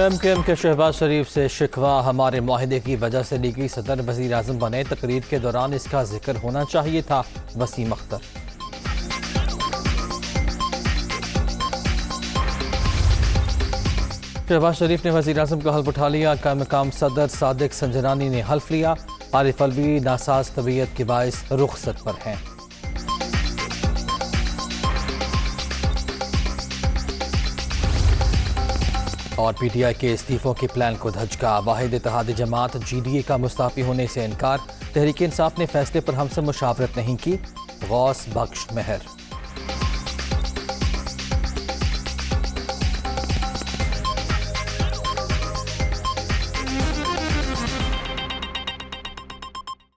M के M के शहबाज शरीफ से शिकवा हमारे माहिदे की वजह से लीगी सदर वज़ीर अजम बने। तकरीर के दौरान इसका ज़िक्र होना चाहिए था, वसीम अख्तर। शहबाज शरीफ ने वज़ीर अजम का हल्फ उठा लिया। का मकाम सदर सादिक संजरानी ने हल्फ लिया। आरिफ अलवी, नासाज तबीयत के बायस रुखसत पर हैं। और पीटीआई के इस्तीफों के प्लान को धजका वाहिद इतिहाद जमात जीडीए का मुस्ताफी होने से इनकार। तहरीक इंसाफ ने फैसले पर हमसे मुशावरत नहीं की। गौस बख्श मेहर।